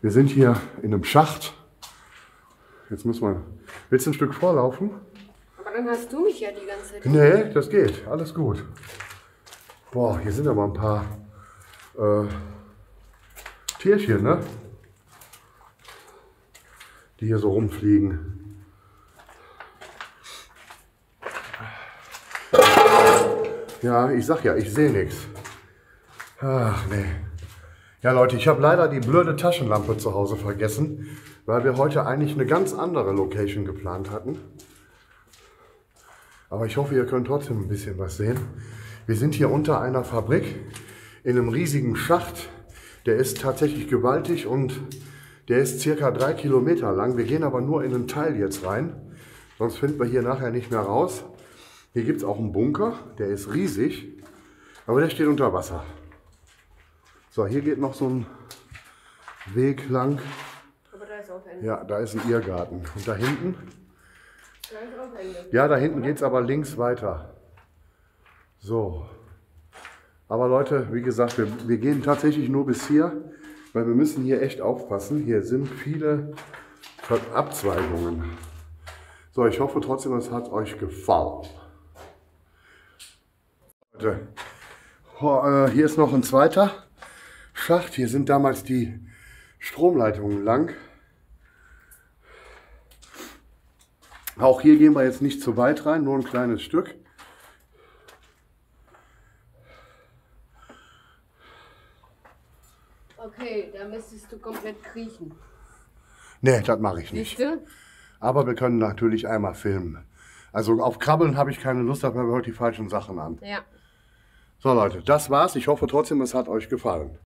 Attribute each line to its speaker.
Speaker 1: Wir sind hier in einem Schacht. Jetzt muss man. Willst du ein Stück vorlaufen?
Speaker 2: Aber dann hast du mich ja die ganze Zeit.
Speaker 1: Nee, das geht. Alles gut. Boah, hier sind aber ein paar äh, Tierchen, ne? Die hier so rumfliegen. Ja, ich sag ja, ich sehe nichts. Ach nee. Ja Leute, ich habe leider die blöde Taschenlampe zu Hause vergessen, weil wir heute eigentlich eine ganz andere Location geplant hatten. Aber ich hoffe, ihr könnt trotzdem ein bisschen was sehen. Wir sind hier unter einer Fabrik in einem riesigen Schacht. Der ist tatsächlich gewaltig und der ist circa drei Kilometer lang. Wir gehen aber nur in einen Teil jetzt rein, sonst finden wir hier nachher nicht mehr raus. Hier gibt es auch einen Bunker, der ist riesig, aber der steht unter Wasser. So, hier geht noch so ein Weg lang.
Speaker 2: Aber da ist auch Ende.
Speaker 1: Ja, da ist ein Irrgarten. Und da hinten
Speaker 2: Da ist auch Ende.
Speaker 1: Ja, da hinten geht es aber links weiter. So. Aber Leute, wie gesagt, wir, wir gehen tatsächlich nur bis hier, weil wir müssen hier echt aufpassen. Hier sind viele Abzweigungen. So, ich hoffe trotzdem, es hat euch gefallen. Leute, äh, hier ist noch ein zweiter Schacht. Hier sind damals die Stromleitungen lang. Auch hier gehen wir jetzt nicht zu weit rein, nur ein kleines Stück.
Speaker 2: Okay, da müsstest du komplett kriechen.
Speaker 1: Nee, das mache ich nicht.
Speaker 2: Siehst du?
Speaker 1: Aber wir können natürlich einmal filmen. Also auf Krabbeln habe ich keine Lust, wir heute die falschen Sachen an.
Speaker 2: Ja.
Speaker 1: So Leute, das war's. Ich hoffe trotzdem, es hat euch gefallen.